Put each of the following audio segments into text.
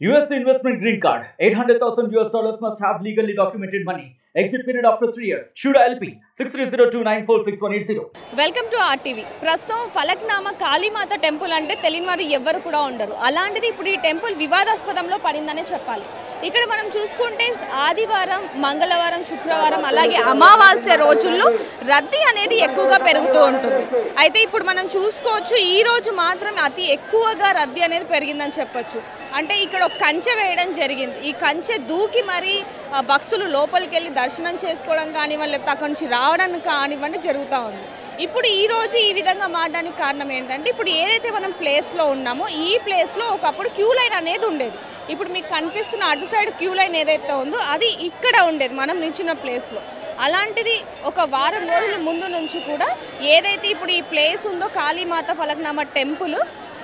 US investment green card. 800,000 US dollars must have legally documented money. Exit period after 3 years. Shuda LP 6302946180. Welcome to RTV ప్రస్తుతం Falaknuma Kalimata temple అంటే తెలియని వారు ఎవ్వరు కూడా ఉండరు. అలాంటిది ఇప్పుడు ఈ టెంపుల్ వివాదాస్పదంలో పడిందనే చెప్పాలి. ఇక్కడ మనం చూసుకుంటే ఆదివారం మంగళవారం శుక్రవారం అలాగే అమావాస్య రోజుల్లో రద్దీ అనేది ఎక్కువగా పెరుగుతూ ఉంటుంది. అయితే ఇప్పుడు మనం చూసుకోవచ్చు ఈ రోజు మాత్రం అతి ఎక్కువగా రద్దీ అనేది పెరిగిందని చెప్పొచ్చు. అంటే ఇక్కడ ఒక కంచె వేయడం జరిగింది. ఈ కంచె దూకి మరి భక్తులు లోపలికి వెళ్ళి దర్శనం చేసుకోవడం కానివ్వండి లేకపోతే అక్కడి నుంచి రావడం కానివ్వండి జరుగుతూ ఉంది. ఇప్పుడు ఈరోజు ఈ విధంగా మారడానికి కారణం ఏంటంటే ఇప్పుడు ఏదైతే మనం ప్లేస్లో ఉన్నామో ఈ ప్లేస్లో ఒకప్పుడు క్యూ లైన్ అనేది ఉండేది. ఇప్పుడు మీకు కనిపిస్తున్న అటు సైడ్ క్యూ లైన్ ఏదైతే ఉందో అది ఇక్కడ ఉండేది మనం నిల్చున్న ప్లేస్లో. అలాంటిది ఒక వారం రోజుల ముందు నుంచి కూడా ఏదైతే ఇప్పుడు ఈ ప్లేస్ ఉందో కాళీమాత ఫలక్నామా టెంపుల్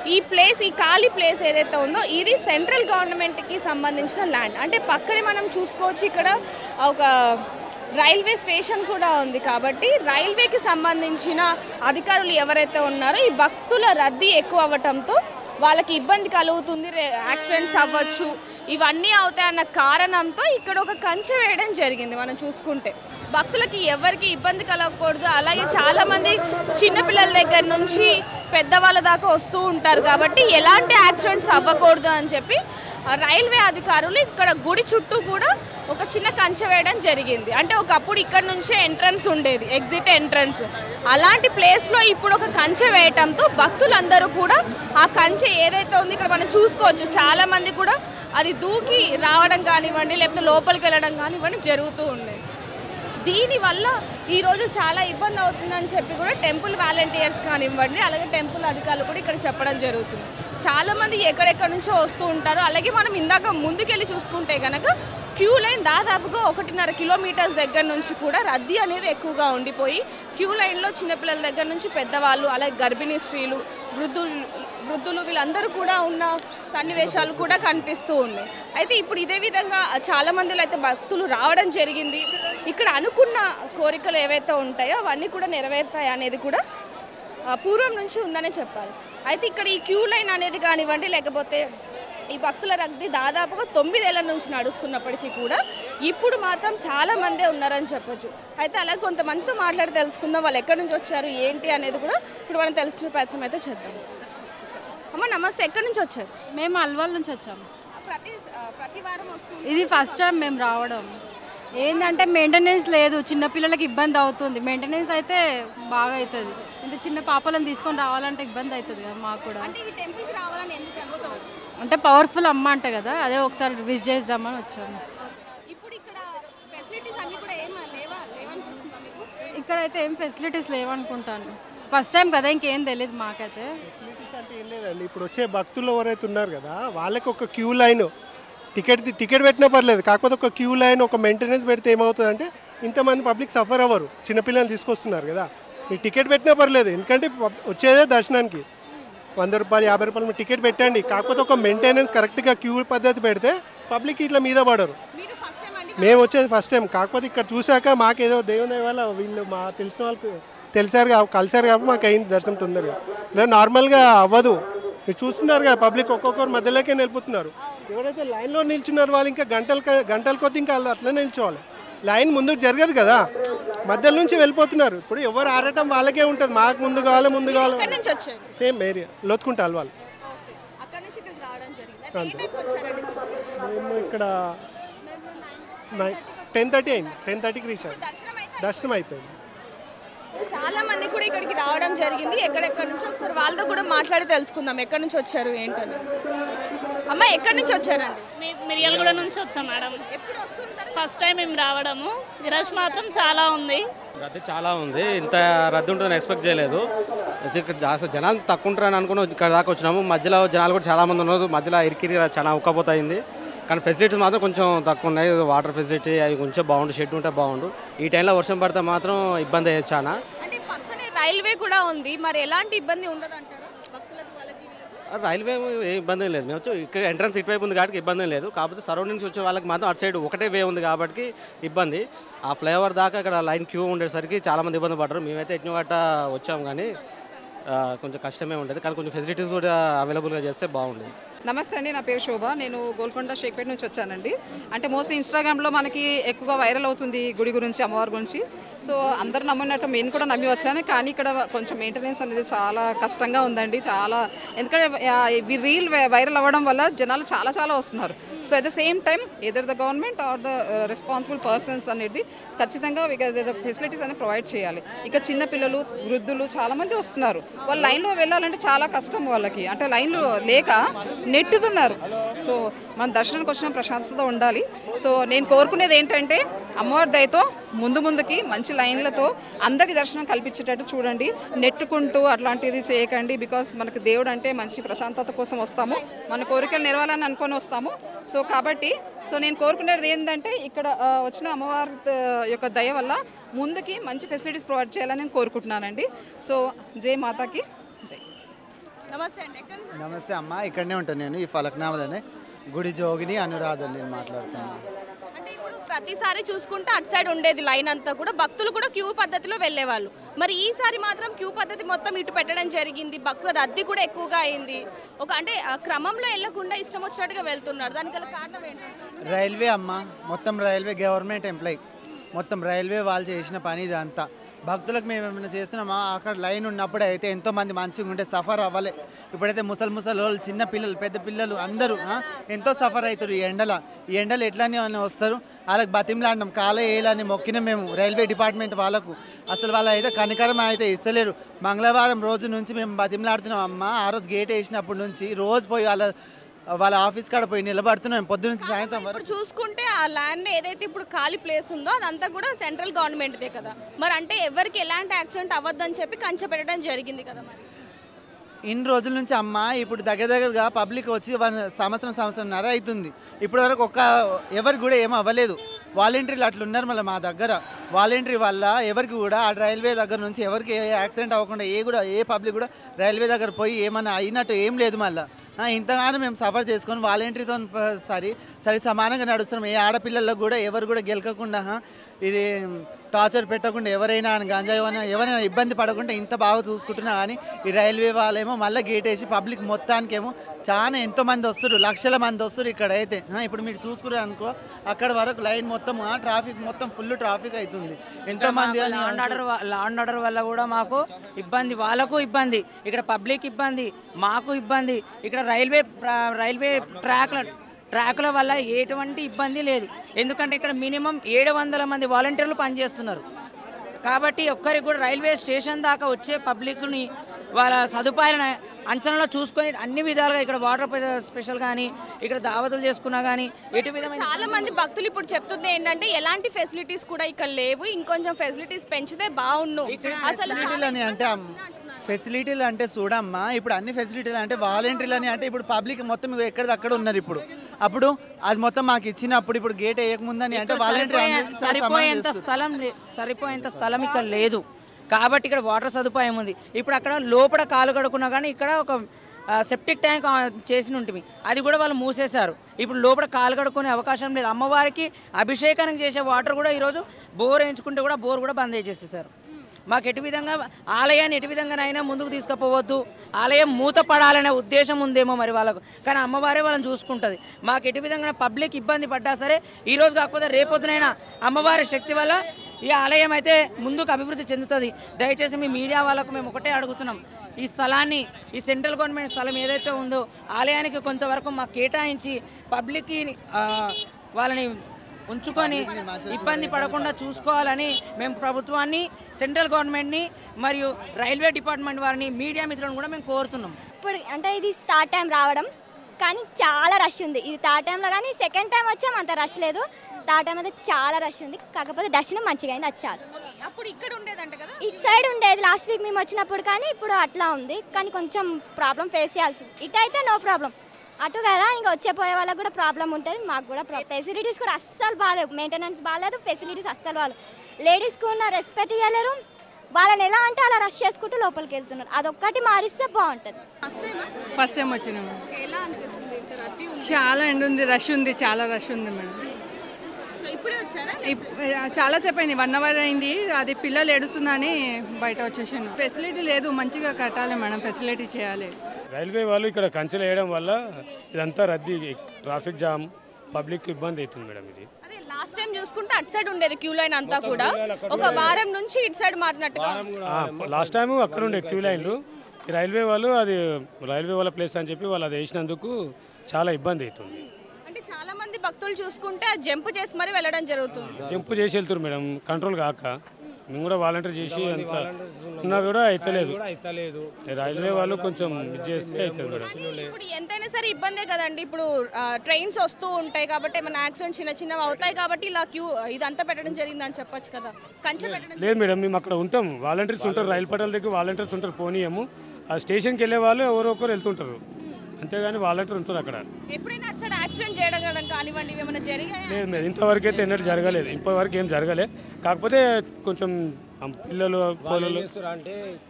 ఈ ప్లేస్ ఈ ఖాళీ ప్లేస్ ఏదైతే ఉందో ఇది సెంట్రల్ గవర్నమెంట్కి సంబంధించిన ల్యాండ్ అంటే పక్కనే మనం చూసుకోవచ్చు ఇక్కడ ఒక రైల్వే స్టేషన్ కూడా ఉంది కాబట్టి రైల్వేకి సంబంధించిన అధికారులు ఎవరైతే ఉన్నారో ఈ భక్తుల రద్దీ ఎక్కువ అవ్వటంతో వాళ్ళకి ఇబ్బంది కలుగుతుంది యాక్సిడెంట్స్ అవ్వచ్చు. ఇవన్నీ అవుతాయన్న కారణంతో ఇక్కడ ఒక కంచె వేయడం జరిగింది మనం చూసుకుంటే. భక్తులకి ఎవరికి ఇబ్బంది కలగకూడదు. అలాగే చాలామంది చిన్నపిల్లల దగ్గర నుంచి పెద్దవాళ్ళ దాకా వస్తూ ఉంటారు కాబట్టి ఎలాంటి యాక్సిడెంట్స్ అవ్వకూడదు అని చెప్పి రైల్వే అధికారులు ఇక్కడ గుడి చుట్టూ కూడా ఒక చిన్న కంచె వేయడం జరిగింది. అంటే ఒకప్పుడు ఇక్కడ నుంచే ఎంట్రన్స్ ఉండేది ఎగ్జిట్ ఎంట్రన్స్. అలాంటి ప్లేస్లో ఇప్పుడు ఒక కంచె వేయటంతో భక్తులందరూ కూడా ఆ కంచె ఏదైతే ఉంది ఇక్కడ మనం చూసుకోవచ్చు. చాలామంది కూడా అది దూకి రావడం కానివ్వండి లేకపోతే లోపలికి వెళ్ళడం కానివ్వండి జరుగుతూ ఉండేది దీనివల్ల ఈరోజు చాలా ఇబ్బంది అవుతుందని చెప్పి కూడా టెంపుల్ వాలంటీర్స్ కానివ్వండి అలాగే టెంపుల్ అధికారులు కూడా ఇక్కడ చెప్పడం జరుగుతుంది. చాలామంది ఎక్కడెక్కడి ఎక్కడెక్కడ నుంచో వస్తూ ఉంటారు. అలాగే మనం ఇందాక ముందుకెళ్ళి చూసుకుంటే కనుక క్యూ లైన్ దాదాపుగా ఒకటిన్నర కిలోమీటర్స్ దగ్గర నుంచి కూడా రద్దీ అనేది ఎక్కువగా ఉండిపోయి క్యూ లైన్లో చిన్నపిల్లల దగ్గర నుంచి పెద్దవాళ్ళు అలాగే గర్భిణీ స్త్రీలు వృద్ధులు వృద్ధులు వీళ్ళందరూ కూడా ఉన్న సన్నివేశాలు కూడా కనిపిస్తూ ఉన్నాయి. అయితే ఇప్పుడు ఇదే విధంగా చాలా మందిలో అయితే భక్తులు రావడం జరిగింది. ఇక్కడ అనుకున్న కోరికలు ఏవైతే ఉంటాయో అవన్నీ కూడా నెరవేరుతాయి అనేది కూడా పూర్వం నుంచి ఉందనే చెప్పాలి. అయితే ఇక్కడ ఈ క్యూ లైన్ అనేది కానివ్వండి లేకపోతే ఈ భక్తుల రద్దీ దాదాపుగా తొమ్మిదేళ్ళ నుంచి నడుస్తున్నప్పటికీ కూడా ఇప్పుడు మాత్రం చాలా మందే ఉన్నారని చెప్పొచ్చు. అయితే అలా కొంతమందితో మాట్లాడి తెలుసుకుందాం వాళ్ళు ఎక్కడి నుంచి వచ్చారు ఏంటి అనేది కూడా ఇప్పుడు మనం తెలుసుకునే ప్రయత్నం అయితే చేద్దాం. అమ్మ నమస్తే ఎక్కడి నుంచి వచ్చారు? మేము అల్వాల్ నుంచి వచ్చాము ప్రతి ప్రతి వారం వస్తుంది ఇది ఫస్ట్ టైం మేము రావడం. ఏంటంటే మెయింటెనెన్స్ లేదు చిన్నపిల్లలకి ఇబ్బంది అవుతుంది. మెయింటెనెన్స్ అయితే బాగా అవుతుంది. ఇంత చిన్న పాపలను తీసుకొని రావాలంటే ఇబ్బంది అవుతుంది కదా మాకు కూడా. అంటే ఈ టెంపుల్కి రావాలని ఎందుకు అంటే పవర్ఫుల్ అమ్మ అంట కదా అదే ఒకసారి విజిట్ చేద్దామని వచ్చాము. ఇప్పుడు ఇక్కడ ఫెసిలిటీస్ అన్ని కూడా ఏం లేవా? లేవనిపిస్తుందా మీకు? ఇక్కడైతే ఏం ఫెసిలిటీస్ లేవనుకుంటాను. ఫస్ట్ టైం కదా ఇంకేం తెలియదు మాకైతే. ఫెసిలిటీస్ అంటే ఏం లేదండి. ఇప్పుడు వచ్చే భక్తులు ఎవరైతే ఉన్నారు కదా వాళ్ళకి ఒక క్యూ లైన్. టికెట్ టికెట్ పెట్టినా పర్లేదు కాకపోతే ఒక క్యూ లైన్ ఒక మెయింటెనెన్స్ పెడితే ఏమవుతుందంటే ఇంతమంది పబ్లిక్ సఫర్ అవ్వరు. చిన్నపిల్లలు తీసుకొస్తున్నారు కదా. మీరు టికెట్ పెట్టినా పర్లేదు ఎందుకంటే వచ్చేదే దర్శనానికి. వంద రూపాయలు యాభై రూపాయలు మీరు టికెట్ పెట్టండి. కాకపోతే ఒక మెయింటెనెన్స్ కరెక్ట్గా క్యూ పద్ధతి పెడితే పబ్లిక్ ఇట్లా మీద పడరు. మేము వచ్చేది ఫస్ట్ టైం కాకపోతే ఇక్కడ చూశాక మాకేదో దేవుని వల్ల వీళ్ళు మా తెలిసిన వాళ్ళకి తెలిసారు కలిసారు కాబట్టి మాకు అయింది దర్శనం తొందరగా. లేదా నార్మల్గా అవ్వదు. మీరు చూస్తున్నారు కదా పబ్లిక్ ఒక్కొక్కరు మధ్యలోకే నిలుపుతున్నారు. ఎవరైతే లైన్లో నిల్చున్నారు వాళ్ళు ఇంకా గంటల గంటల కొద్ది ఇంకా వాళ్ళు అట్లా నిల్చోవాలి. లైన్ ముందుకు జరగదు కదా. మధ్యలో నుంచి వెళ్ళిపోతున్నారు. ఇప్పుడు ఎవరు ఆడటం వాళ్ళకే ఉంటుంది. మాకు ముందు కావాలి ముందు కావాలి. Same area. లోతుకుంటారు వాళ్ళు? మేము ఇక్కడ టెన్ థర్టీ అయింది. టెన్ థర్టీకి రీచ్ అయ్యింది దర్శనం అయిపోయింది. చాలా మంది కూడా ఇక్కడికి రావడం జరిగింది. ఎక్కడెక్కడ నుంచి ఒకసారి వాళ్ళతో కూడా మాట్లాడి తెలుసుకుందాం. ఎక్కడి నుంచి వచ్చారు ఏంటని? అమ్మ ఎక్కడి నుంచి వచ్చారండి? మిర్యాలగూడ నుంచి వచ్చాం మేడం? ఎప్పుడు వస్తుంటారు? ఫస్ట్ టైం మేము రావడము. ఈ రష్ మాత్రం చాలా ఉంది. రద్దీ చాలా ఉంది. ఇంత రద్దీ ఉంటుందని ఎక్స్పెక్ట్ చేయలేదు. ఇక్కడ అసలు జనాలు తక్కువ ఉంటారని అనుకుని ఇక్కడ దాకా వచ్చినాము. మధ్యలో జనాలు కూడా చాలా మంది ఉన్నారు. మధ్యలో ఇరికిరి చాలా ఉక్కపోతాయింది. కానీ ఫెసిలిటీస్ మాత్రం కొంచెం తక్కువ ఉన్నాయి వాటర్ ఫెసిలిటీ అవి కొంచెం బాగుండు షెడ్ ఉంటే బాగుండు. ఈ టైంలో వర్షం పడితే మాత్రం ఇబ్బంది అయ్యేది చాలా అంటే పక్కనే రైల్వే కూడా ఉంది. మరి ఎలాంటి ఇబ్బంది ఉండదు అంటారా? రైల్వే ఏ ఇబ్బంది లేదు. మేము వచ్చి ఇక్కడ ఎంట్రన్స్ ఇటువైపు ఉంది కాబట్టి ఇబ్బంది లేదు. కాకపోతే సరౌండింగ్స్ వచ్చే వాళ్ళకి మాత్రం అటు సైడ్ ఒకటే వే ఉంది కాబట్టి ఇబ్బంది. ఆ ఫ్లైఓవర్ దాకా ఇక్కడ లైన్ క్యూ ఉండేసరికి చాలామంది ఇబ్బంది పడ్డారు. మేమైతే ఎట్నగట్ట వచ్చాం కానీ ఆ, కొంచెం కష్టమే ఉండేది. కానీ కొంచెం ఫెసిలిటీస్ కూడా అవైలబుల్గా చేస్తే బాగుండేది. నమస్తే అండి నా పేరు శోభ. నేను గోల్కొండ షేక్పేట నుంచి వచ్చానండి. అంటే మోస్ట్లీ ఇన్స్టాగ్రామ్లో మనకి ఎక్కువగా వైరల్ అవుతుంది గుడి గురించి అమ్మవారి గురించి. సో అందరు నమ్మినట్టు నేను కూడా నమ్మి వచ్చాను. కానీ ఇక్కడ కొంచెం మెయింటెనెన్స్ అనేది చాలా కష్టంగా ఉందండి. చాలా ఎందుకంటే ఈ రీల్ వైరల్ అవ్వడం వల్ల జనాలు చాలా చాలా వస్తున్నారు. So at the same time either the government or the responsible persons అనేది ఖచ్చితంగా ఫెసిలిటీస్ అనేది ప్రొవైడ్ చేయాలి. ఇక చిన్న పిల్లలు వృద్ధులు చాలామంది వస్తున్నారు. వాళ్ళు లైన్లో వెళ్ళాలంటే చాలా కష్టం వాళ్ళకి. అంటే లైన్లో లేక నెట్టుతున్నారు సో మన దర్శనానికి వచ్చిన ప్రశాంతత ఉండాలి. సో నేను కోరుకునేది ఏంటంటే అమ్మవారి దయతో ముందు ముందుకి మంచి లైన్లతో అందరికీ దర్శనం కల్పించేటట్టు చూడండి. నెట్టుకుంటూ అట్లాంటిది చేయకండి బికాస్ మనకు దేవుడు అంటే మంచి ప్రశాంతత కోసం వస్తాము. మన కోరికలు నెరవాలని అనుకొని వస్తాము. సో కాబట్టి సో నేను కోరుకునేది ఏంటంటే ఇక్కడ వచ్చిన అమ్మవారి యొక్క దయ వల్ల ముందుకి మంచి ఫెసిలిటీస్ ప్రొవైడ్ చేయాలని నేను కోరుకుంటున్నానండి. సో జై మాతాకి. నమస్తే అండి నమస్తే అమ్మ ఇక్కడనే ఉంటాను నేను ఈ ఫలక్నామలోనే. గుడి జోగిని అనురాధ నేను మాట్లాడుతున్నాను అంటే ఇప్పుడు ప్రతిసారి చూసుకుంటే అటు సైడ్ ఉండేది లైన్ అంతా కూడా భక్తులు కూడా క్యూ పద్ధతిలో వెళ్ళేవాళ్ళు. మరి ఈసారి మాత్రం క్యూ పద్ధతి మొత్తం ఇటు పెట్టడం జరిగింది భక్తుల రద్దీ కూడా ఎక్కువగా అయింది. ఒక అంటే ఆ క్రమంలో వెళ్ళకుండా ఇష్టం వచ్చినట్టుగా వెళ్తున్నారు. దానికి గల కారణం ఏంటంటే రైల్వే అమ్మ మొత్తం రైల్వే గవర్నమెంట్ ఎంప్లాయ్. మొత్తం రైల్వే వాళ్ళు చేసిన పని ఇదంతా. భక్తులకు మేము ఏమైనా చేస్తున్నామా? అక్కడ లైన్ ఉన్నప్పుడు అయితే ఎంతోమంది మంచిగా ఉంటే సఫర్ అవ్వలే. ఇప్పుడైతే ముసలి ముసలి వాళ్ళు చిన్న పిల్లలు పెద్ద పిల్లలు అందరూ ఎంతో సఫర్ అవుతారు ఈ ఎండల. ఈ ఎండలు ఎట్లానే అని వస్తారు. వాళ్ళకి బతిమలాడినాం కాలే వేయాలని మొక్కిన మేము రైల్వే డిపార్ట్మెంట్ వాళ్ళకు. అసలు వాళ్ళు అయితే కనికరం అయితే ఇస్తలేరు. మంగళవారం రోజు నుంచి మేము బతిమలాడుతున్నాం అమ్మ. ఆ రోజు గేట్ వేసినప్పటి నుంచి రోజు పోయి వాళ్ళ వాళ్ళ ఆఫీస్ కాడ పోయి నిలబడుతున్నాం. పొద్దు నుంచి సాయంత్రం వరకు. చూసుకుంటే ఆ ల్యాండ్ ఏదైతే ఇప్పుడు ఖాళీ ప్లేస్ ఉందో అదంతా కూడా సెంట్రల్ గవర్నమెంట్దే కదా. మరి అంటే ఎవరికి ఎలాంటి యాక్సిడెంట్ అవ్వద్దని చెప్పి కంచె పెట్టడం జరిగింది కదా మరి. ఇన్ని రోజుల నుంచి అమ్మ ఇప్పుడు దగ్గర దగ్గరగా పబ్లిక్ వచ్చి సంవత్సరం సంవత్సరంన్నర అవుతుంది. ఇప్పటి వరకు ఒక్క ఎవరికి కూడా ఏం అవ్వలేదు. వాలంటీర్లు అట్లా ఉన్నారు మళ్ళీ మా దగ్గర. వాలంటీర్ వల్ల ఎవరికి కూడా ఆ రైల్వే దగ్గర నుంచి ఎవరికి ఏ యాక్సిడెంట్ అవ్వకుండా ఏ కూడా ఏ పబ్లిక్ కూడా రైల్వే దగ్గర పోయి ఏమన్నా అయినట్టు ఏం లేదు మళ్ళీ. ఇంతగానో మేము సఫర్ చేసుకొని వాలంటీర్తో సరి సరి సమానంగా నడుస్తున్నాం. ఏ ఆడపిల్లలకు కూడా ఎవరు కూడా గెలకకుండా ఇది టార్చర్ పెట్టకుండా ఎవరైనా గంజాయి అయినా ఎవరైనా ఇబ్బంది పడకుండా ఇంత బాగా చూసుకుంటున్నా కానీ ఈ రైల్వే వాళ్ళేమో మళ్ళీ గేట్ వేసి పబ్లిక్ మొత్తానికేమో చాలా ఎంతో మంది వస్తారు లక్షల మంది వస్తారు ఇక్కడ అయితే ఇప్పుడు మీరు చూసుకున్నారు అనుకో అక్కడ వరకు లైన్ మొత్తం ట్రాఫిక్ మొత్తం ఫుల్ ట్రాఫిక్ అవుతుంది ఎంతో మంది అని లా అండ్ ఆర్డర్ వల్ల కూడా మాకు ఇబ్బంది వాళ్ళకు ఇబ్బంది. ఇక్కడ పబ్లిక్ ఇబ్బంది మాకు ఇబ్బంది. ఇక్కడ రైల్వే రైల్వే ట్రాక్ల ట్రాకుల వల్ల ఎటువంటి ఇబ్బంది లేదు. ఎందుకంటే ఇక్కడ మినిమం ఏడు వందల మంది వాలంటీర్లు పనిచేస్తున్నారు. కాబట్టి ఒక్కరికి కూడా రైల్వే స్టేషన్ దాకా వచ్చే పబ్లిక్ని వాళ్ళ సదుపాయాలను అంచనాలో చూసుకొని అన్ని విధాలుగా ఇక్కడ వాటర్ స్పెషల్ కానీ ఇక్కడ దావతులు చేసుకున్నా కానీ ఎటు విధమైన చాలా మంది భక్తులు ఇప్పుడు చెప్తుంది ఏంటంటే ఎలాంటి ఫెసిలిటీస్ కూడా ఇక్కడ లేవు. ఇంకొంచెం ఫెసిలిటీస్ పెంచితే బాగుండు. అసలు ఫెసిలిటీలు అని అంటే ఫెసిలిటీలు అంటే చూడమ్మా. ఇప్పుడు అన్ని ఫెసిలిటీలు అంటే వాలంటీర్లు అని అంటే ఇప్పుడు పబ్లిక్ మొత్తం ఎక్కడిదక్కడ ఉన్నారు ఇప్పుడు. అప్పుడు అది మొత్తం మాకు ఇచ్చినప్పుడు ఇప్పుడు గేట్ వేయకముందని అంటే వాలంటీర్ సరిపోయేంత స్థలం సరిపోయేంత స్థలం ఇక్కడ లేదు. కాబట్టి ఇక్కడ వాటర్ సదుపాయం ఉంది. ఇప్పుడు అక్కడ లోపల కాలు కడుకున్నా కానీ ఇక్కడ ఒక సెప్టిక్ ట్యాంక్ ఆ, చేసి ఉంటుంది అది కూడా వాళ్ళు మూసేశారు. ఇప్పుడు లోపల కాలు కడుక్కునే అవకాశం లేదు. అమ్మవారికి అభిషేకానికి చేసే వాటర్ కూడా ఈరోజు బోర్ వేయించుకుంటే కూడా బోర్ కూడా బంద్ చేసేసారు మాకు ఎటు విధంగా ఆలయాన్ని ఎటు విధంగానైనా ముందుకు తీసుకుపోవద్దు. ఆలయం మూతపడాలనే ఉద్దేశం ఉందేమో మరి వాళ్ళకు. కానీ అమ్మవారే వాళ్ళని చూసుకుంటుంది. మాకు ఎటు విధంగా పబ్లిక్ ఇబ్బంది పడ్డా సరే ఈరోజు కాకపోతే రేపొద్దునైనా అమ్మవారి శక్తి వల్ల ఈ ఆలయం అయితే ముందుకు అభివృద్ధి చెందుతుంది. దయచేసి మీ మీడియా వాళ్ళకు మేము ఒకటే అడుగుతున్నాం. ఈ స్థలాన్ని ఈ సెంట్రల్ గవర్నమెంట్ స్థలం ఏదైతే ఉందో ఆలయానికి కొంతవరకు మాకు కేటాయించి పబ్లిక్కి వాళ్ళని ఉంచుకొని ఇబ్బంది పడకుండా చూసుకోవాలని మేము ప్రభుత్వాన్ని సెంట్రల్ గవర్నమెంట్ని మరియు రైల్వే డిపార్ట్మెంట్ వారిని మీడియా మిత్రులను కూడా మేము కోరుతున్నాం. ఇప్పుడు అంటే ఇది స్టార్ట్ టైం రావడం కానీ చాలా రష్ ఉంది. ఇది థర్డ్ టైంలో కానీ సెకండ్ టైం వచ్చాం అంత రష్ లేదు. థర్డ్ టైం అయితే చాలా రష్ ఉంది. కాకపోతే దర్శనం మంచిగా అయింది వచ్చారు అప్పుడు ఇక్కడ ఉండేదంట కదా? ఇటు సైడ్ ఉండేది. లాస్ట్ వీక్ మేము వచ్చినప్పుడు కానీ ఇప్పుడు అట్లా ఉంది. కానీ కొంచెం ప్రాబ్లం ఫేస్ చేయాల్సి ఇటు అయితే నో ప్రాబ్లం. అటు కదా ఇంకా వచ్చే పోయే వాళ్ళకి కూడా ప్రాబ్లం ఉంటుంది. మాకు కూడా ఫెసిలిటీస్ కూడా అస్సలు బాగాలేవు మెయింటెనెన్స్ బాగాలేదు ఫెసిలిటీస్ అస్సలు బాగాలేవు లేడీస్కి ఉన్న రెస్పెక్ట్ ఇవ్వలేరు వాళ్ళని ఎలా అంటే అలా రష్ చేసుకుంటూ లోపలికి వెళ్తున్నారు. అదొక్కటి మారిస్తే బాగుంటుంది. ఫస్ట్ టైం వచ్చినాము ఎలా అనిపిస్తుంది? ఇంత రద్దీ ఉంది. చాలా ఎండ్ ఉంది రష్ ఉంది చాలా రష్ ఉంది మేడం. చాలాసేపు అయింది వన్ అవర్ అయింది. అది పిల్లలు ఏడుస్తుందని బయట వచ్చేసాను. ఫెసిలిటీ లేదు మంచిగా కట్టాలి మేడం ఫెసిలిటీ చేయాలి. రైల్వే వాళ్ళు ఇక్కడ కంచెలు వేయడం వల్ల ఇదంతా రద్దీ ట్రాఫిక్ జామ్ పబ్లిక్ ఇబ్బంది అవుతుంది మేడం ఇది. లాస్ట్ టైం చూసుకుంటే అటు సైడ్ ఉండేది క్యూ లైన్ అంతా కూడా. ఒక వారం నుంచి ఇటు సైడ్ మారినట్టుగా. లాస్ట్ టైం అక్కడ ఉండే క్యూ లైన్లు. రైల్వే వాళ్ళు అది రైల్వే వాళ్ళ ప్లేస్ అని చెప్పి వాళ్ళు అది వేసినందుకు చాలా ఇబ్బంది అవుతుంది. అంటే చాలా మంది భక్తులు చూసుకుంటే జంప్ చేసి మరి వెళ్ళడం జరుగుతుంది. జంప్ చేసి వెళ్తారు మేడం కంట్రోల్ కాక. మేము కూడా వాలంటీర్ చేసి అంత ఉన్నా కూడా అయితలేదు. రైల్వే వాళ్ళు కొంచెం ఇది చేస్తే అవుతుంది మేడం ఇప్పుడు ఎంతైనా సరే ఇబ్బందే కదండి. ఇప్పుడు ట్రైన్స్ వస్తూ ఉంటాయి కాబట్టి ఏమైనా యాక్సిడెంట్ చిన్న చిన్నవి అవుతాయి కాబట్టి ఇలా క్యూ ఇదంతా పెట్టడం జరిగిందని చెప్పొచ్చు కదా. కంచె పెట్టడం లేదు మేడం మేము అక్కడ ఉంటాం. వాలంటీర్స్ ఉంటారు. రైలు పట్టాల దగ్గర వాలంటీర్స్ ఉంటారు. పోనీయము. ఆ స్టేషన్కి వెళ్ళే వాళ్ళు ఎవరో ఒకరు వెళ్తుంటారు. అంతేగాని వాలంటీర్ ఉంటారు అక్కడ. ఎప్పుడైనా అటు యాక్సిడెంట్ చేయడం కానీ కానివ్వండి ఏమైనా జరిగాయా? లేదు ఇంతవరకు అయితే ఎన్నడూ జరగలేదు. ఇప్పటివరకు ఏం జరగలే. కాకపోతే కొంచెం పిల్లలు పోలలు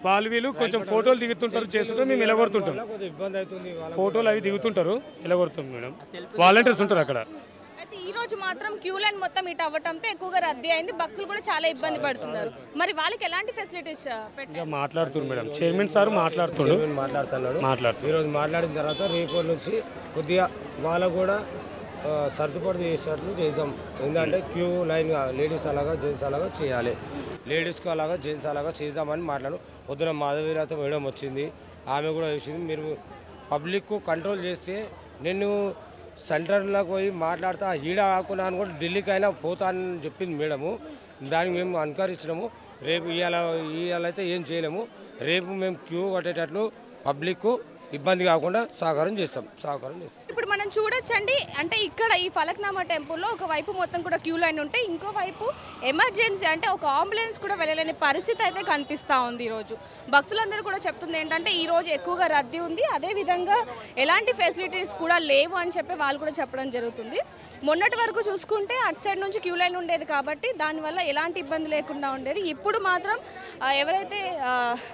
వాళ్ళు వీళ్ళు కొంచెం ఫోటోలు దిగుతుంటారు చేస్తుంటారు మేము ఎలగొడుతుంటాం ఇబ్బంది అవుతుంది ఫోటోలు అవి దిగుతుంటారు ఎలగొడతాం మేడం. వాలంటీర్స్ ఉంటారు అక్కడ. అయితే ఈ రోజు మాత్రం క్యూ లైన్ మొత్తం ఇటు అవ్వటంతో ఎక్కువగా రద్దీ అయింది భక్తులు కూడా చాలా ఇబ్బంది పడుతున్నారు. మరి వాళ్ళకి ఎలాంటి ఫెసిలిటీస్ పెట్టారు? ఇంకా మాట్లాడుతున్నారు మేడం. చైర్మన్ సార్ మాట్లాడుతుండు చైర్మన్ మాట్లాడుతున్నాడు. మాట్లాడుతూ ఈరోజు మాట్లాడిన తర్వాత రేపు నుంచి కొద్దిగా వాళ్ళకు కూడా సర్దుబాటు చేసేటట్లు చేద్దాం. ఎందుకంటే క్యూ లైన్ లేడీస్ అలాగా జెంట్స్ అలాగా చేయాలి. లేడీస్కి అలాగా జెంట్స్ అలాగా చేద్దామని మాట్లాడు. పొద్దున మాధవీరాత మేడం వచ్చింది. ఆమె కూడా చేసింది. మీరు పబ్లిక్ కంట్రోల్ చేస్తే నేను సెంటర్లోకి పోయి మాట్లాడతా ఈడ కాకుండా అని కూడా ఢిల్లీకి అయినా పోతానని చెప్పింది మేడము. దానికి మేము అనుకరించినాము. రేపు ఇవాళ ఇవాళ అయితే ఏం చేయలేము. రేపు మేము క్యూ కట్టేటట్లు పబ్లిక్ ఇబ్బంది కాకుండా సహకారం చేస్తాం సహకారం చేస్తాం. ఇప్పుడు మనం చూడొచ్చండి అంటే ఇక్కడ ఈ ఫలక్నామా టెంపుల్లో ఒక వైపు మొత్తం కూడా క్యూ లైన్ ఉంటే ఇంకో వైపు ఎమర్జెన్సీ అంటే ఒక అంబులెన్స్ కూడా వెళ్ళలేని పరిస్థితి అయితే కనిపిస్తూ ఉంది ఈరోజు. భక్తులందరూ కూడా చెప్తుంది ఏంటంటే ఈరోజు ఎక్కువగా రద్దీ ఉంది అదేవిధంగా ఎలాంటి ఫెసిలిటీస్ కూడా లేవు అని చెప్పి వాళ్ళు కూడా చెప్పడం జరుగుతుంది. మొన్నటి వరకు చూసుకుంటే అటు సైడ్ నుంచి క్యూ లైన్ ఉండేది కాబట్టి దానివల్ల ఎలాంటి ఇబ్బంది లేకుండా ఉండేది. ఇప్పుడు మాత్రం ఎవరైతే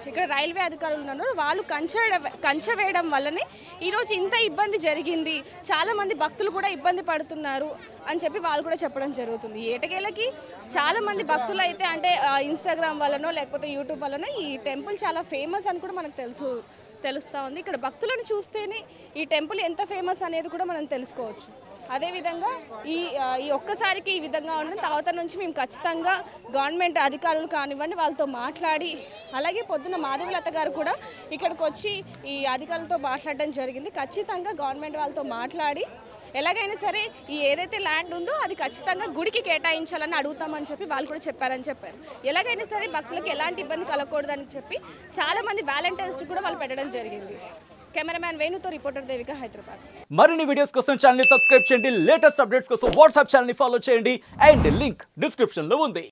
ఇక్కడ రైల్వే అధికారులు ఉన్నారో వాళ్ళు కంచె కంచె చేయడం వల్లనే ఈరోజు ఇంత ఇబ్బంది జరిగింది. చాలామంది భక్తులు కూడా ఇబ్బంది పడుతున్నారు అని చెప్పి వాళ్ళు కూడా చెప్పడం జరుగుతుంది. ఏటకేళ్ళకి చాలా మంది భక్తులు అయితే అంటే ఇన్స్టాగ్రామ్ వల్లనో లేకపోతే యూట్యూబ్ వల్లనో ఈ టెంపుల్ చాలా ఫేమస్ అని కూడా మనకు తెలుసు. తెలుస్తూ ఉంది. ఇక్కడ భక్తులను చూస్తేనే ఈ టెంపుల్ ఎంత ఫేమస్ అనేది కూడా మనం తెలుసుకోవచ్చు. అదేవిధంగా ఈ ఈ ఒక్కసారికి ఈ విధంగా ఉండడం తర్వాత నుంచి మేము ఖచ్చితంగా గవర్నమెంట్ అధికారులు కానివ్వండి వాళ్ళతో మాట్లాడి అలాగే పొద్దున్న మాధవిలత గారు కూడా ఇక్కడికి వచ్చి ఈ అధికారులతో మాట్లాడడం జరిగింది. ఖచ్చితంగా గవర్నమెంట్ వాళ్ళతో మాట్లాడి ఎలాగైనా సరే ఈ ఏదైతే ల్యాండ్ ఉందో అది ఖచ్చితంగా గుడికి కేటాయించాలని అడుగుతామని చెప్పి వాళ్ళు కూడా చెప్పారని చెప్పారు. ఎలాగైనా సరే భక్తులకు ఎలాంటి ఇబ్బంది కలగకూడదని చెప్పి చాలామంది వ్యాలంటైన్స్ కూడా వాళ్ళు పెట్టడం జరిగింది. కెమెరామ్యాన్ వేణుతో రిపోర్టర్ దేవిక హైదరాబాద్. మరిన్ని వీడియోస్ కోసం ఛానల్ సబ్స్క్రైబ్ చేయండి. లేటెస్ట్ అప్డేట్స్ కోసం వాట్సాప్ ఛానల్ ఫాలో చేయండి. అండ్ లింక్ డిస్క్రిప్షన్లో ఉంది.